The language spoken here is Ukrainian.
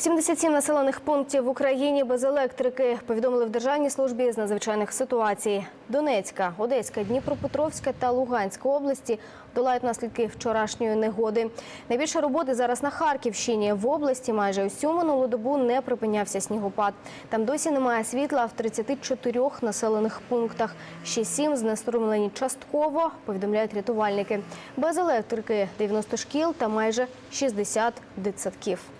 77 населених пунктів в Україні без електрики повідомили в Державній службі з надзвичайних ситуацій. Донецька, Одеська, Дніпропетровська та Луганська області долають наслідки вчорашньої негоди. Найбільше роботи зараз на Харківщині. В області майже усю минулу добу не припинявся снігопад. Там досі немає світла в 34 населених пунктах. Ще сім знеструмлені частково, повідомляють рятувальники. Без електрики 90 шкіл та майже 60 дитсадків.